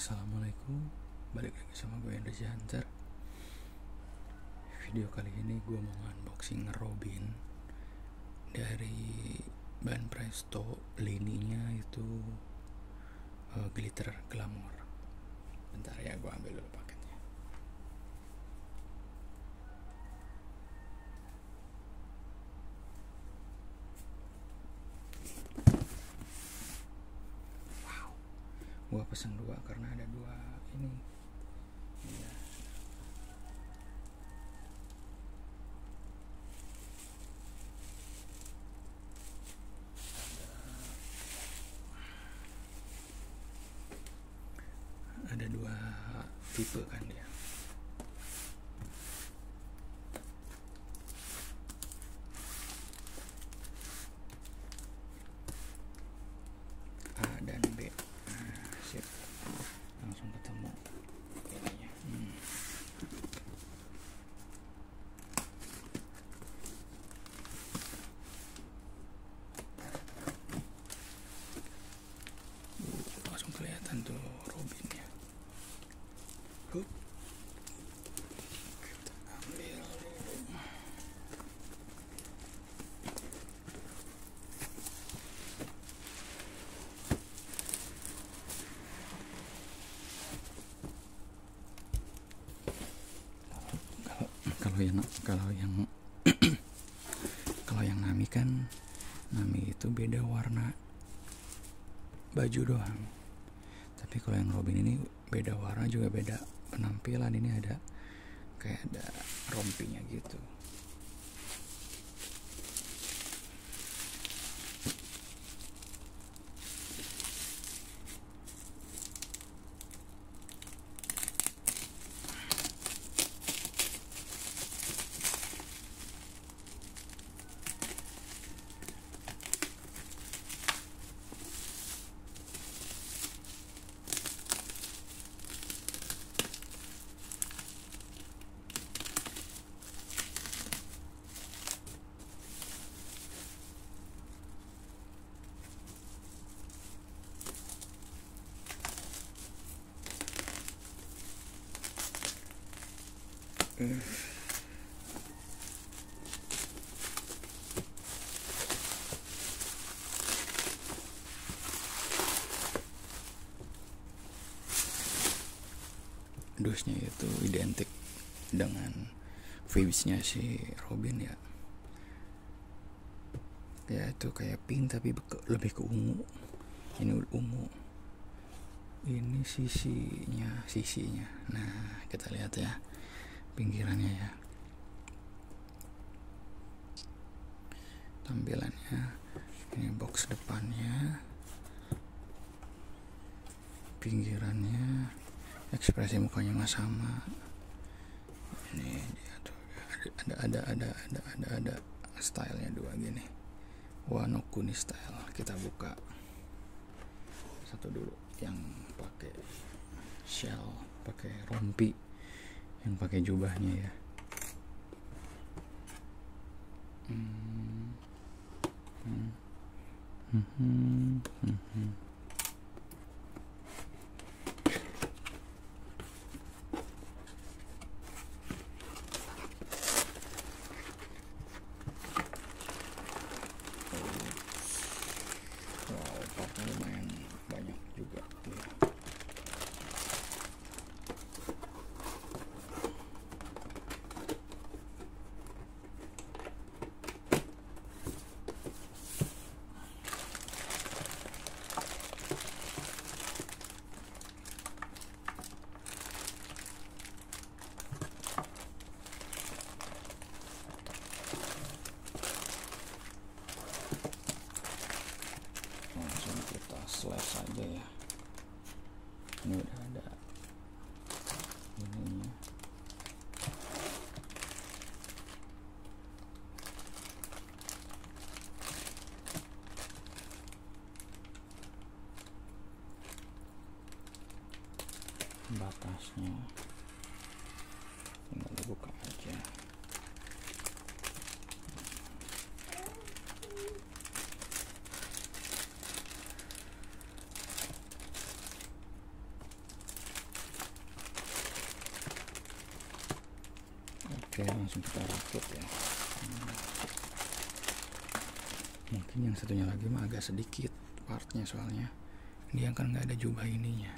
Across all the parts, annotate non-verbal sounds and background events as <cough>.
Assalamualaikum. Balik lagi sama gue Andres Hunter Video kali ini gue mau unboxing Robin Dari bahan Presto. Lininya itu uh, Glitter Glamour Bentar ya gue ambil dulu paketnya Gue pesen dua karena ada dua ini. Iya. Ada dua tipe kan dia A dan B nah, sip langsung ketemu ininya hmm. Uh, langsung kelihatan tuh Robinnya Hup. kita ambil dulu kalau kalau yang kalau yang <clears throat> kalau yang Nami kan Nami itu beda warna baju doang. Tapi kalau yang Robin ini beda warna juga beda penampilan. Ini ada kayak ada rompinya gitu dusnya itu identik dengan vibesnya si Robin ya. Ya itu kayak pink tapi lebih ke ungu. Ini ungu. Ini sisinya sisinya. Nah kita lihat ya pinggirannya ya. Tampilannya ini box depannya. Pinggirannya ekspresi mukanya mah sama. Ini dia ada ada ada ada ada ada stylenya dua gini. Wano Kuni style kita buka. Satu dulu yang pakai shell pakai rompi yang pakai jubahnya ya Hmm. Hmm. Hmm, hmm, hmm, hmm. Wow, partnya lumayan banyak juga. Ya. Langsung kita slash aja ya. Ini udah ada. Ininya. Batasnya. Tinggal dibuka aja oke langsung kita rakit ya. Hmm. mungkin yang satunya lagi mah agak sedikit partnya soalnya. Dia kan nggak ada jubah ininya.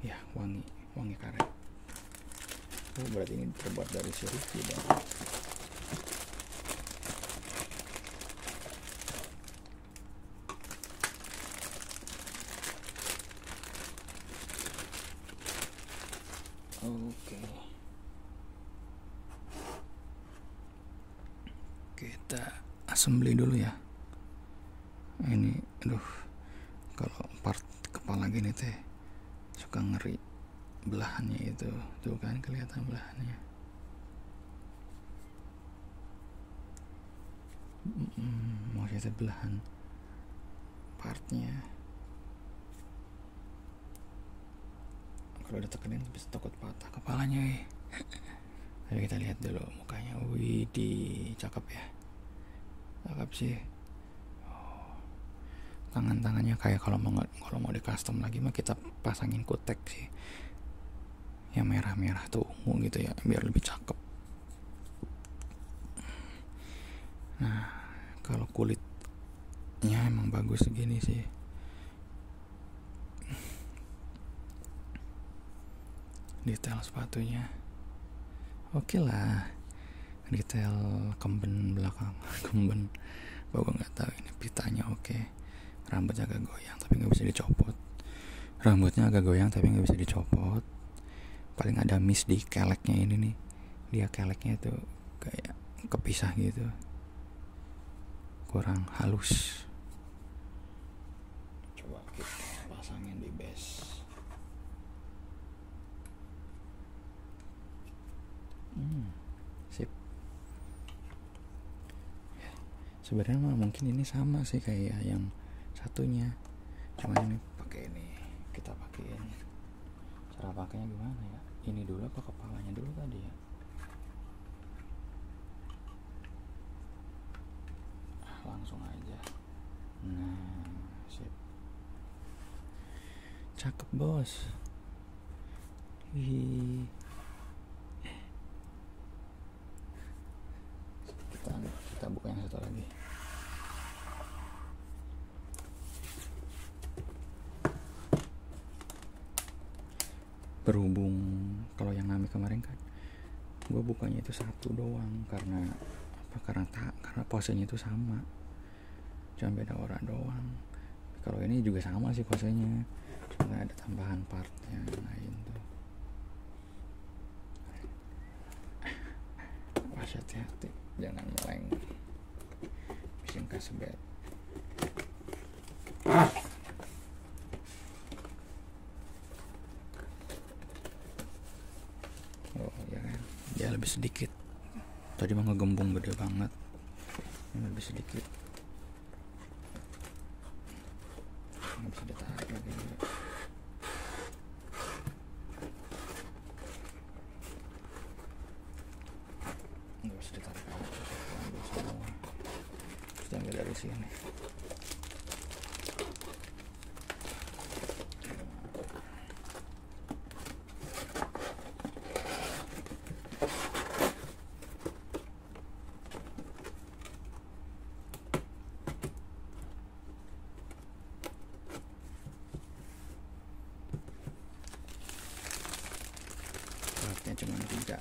Ya wangi wangi karet. Oh berarti ini terbuat dari sirup dong. Oke. Kita assembly dulu ya. Ini aduh kalau part kepala gini teh suka ngeri belahannya itu. Tuh kan kelihatan belahannya. Hmm, mau kita belahan partnya kalau ditekenin bisa takut patah kepalanya eh. Ayo kita lihat dulu mukanya wih di cakep ya cakep sih oh. tangan-tangannya kayak kalau mau kalau mau di custom lagi mah kita pasangin kutek sih. Yang merah-merah tuh ungu gitu ya biar lebih cakep. Nah kalau kulitnya emang bagus segini sih. Detail sepatunya. Oke okay lah detail kemben belakang <laughs> kemben. Gue nggak tahu ini pitanya oke. Okay. rambutnya agak goyang tapi nggak bisa dicopot. Rambutnya agak goyang tapi nggak bisa dicopot. Paling ada miss di keleknya ini nih. Dia keleknya itu kayak kepisah gitu. Kurang halus coba kita pasangin di base hmm, sip ya, sebenarnya mungkin ini sama sih kayak yang satunya. Cuma ini pakai ini kita pakein. Cara pakainya gimana ya? Ini dulu apa kepalanya dulu tadi ya? Ah, langsung aja. Nah sip. Cakep bos. Wih. kita kita buka yang satu lagi berhubung kalau yang nami kemarin kan gue bukanya itu satu doang karena apa karena tak karena posenya itu sama. Cuma beda orang doang. Kalau ini juga sama sih posenya cuma ada tambahan part yang lain tuh. <laughs> Hati-hati. Jangan meleng. Bikin kasebet. Oh ya kan dia lebih sedikit. Tadi mah ngegembung gede banget. Ini lebih sedikit. Nggak bisa ditarik lagi. Sini cuma tiga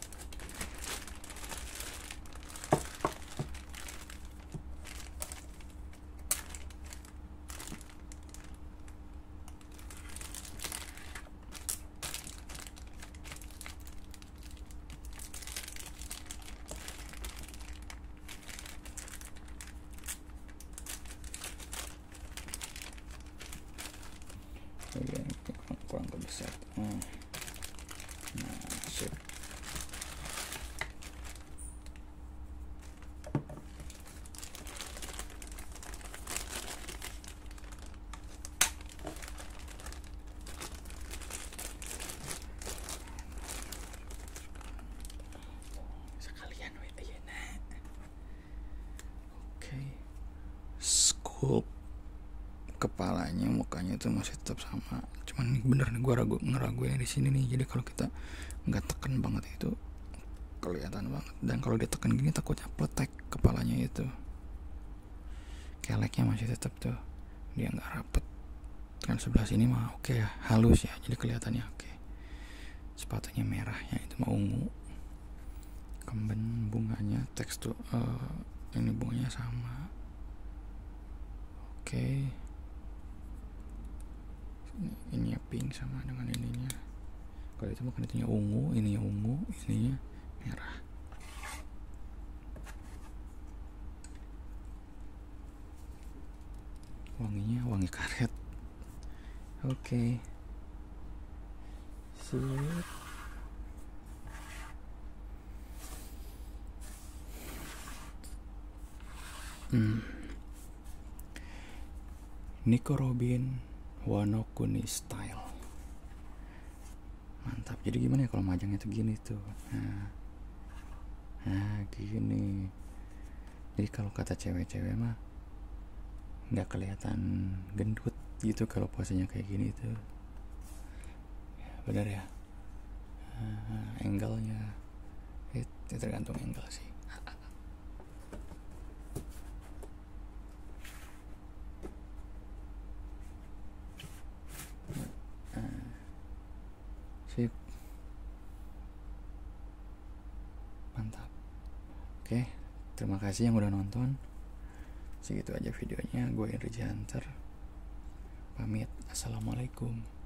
Oke, kurang kebesar. Hmm. Nah, sip. Sekalian wait aja nah. Oke. Scoop kepalanya mukanya itu masih tetap sama. Cuman bener nih gue ragu ngeraguin di sini nih. Jadi kalau kita nggak tekan banget itu kelihatan banget. Dan kalau ditekan gini takutnya pletek kepalanya itu. Keleknya masih tetap tuh. Dia nggak rapet. Kan sebelah sini mah oke ya halus ya. Jadi kelihatannya oke. Sepatunya merahnya itu mau ungu. Kemben bunganya tekstur uh, ini bunganya sama. Oke. ini, ini pink sama dengan ininya. Kalau itu bukan itunya ungu ini ungu ininya merah. Wanginya wangi karet. Oke. Okay. sip. Hmm. Nico Robin Wano Kuni Style. Mantap. Jadi gimana ya kalau majangnya tuh gini tuh? Nah, nah gini. Jadi kalau kata cewek-cewek mah nggak kelihatan gendut gitu kalau posenya kayak gini tuh. Ya, benar ya? Uh, angle-nya. Itu tergantung angle sih uh, sip mantap oke terima kasih yang udah nonton. Segitu aja videonya. Gue Henry Hunter pamit. Assalamualaikum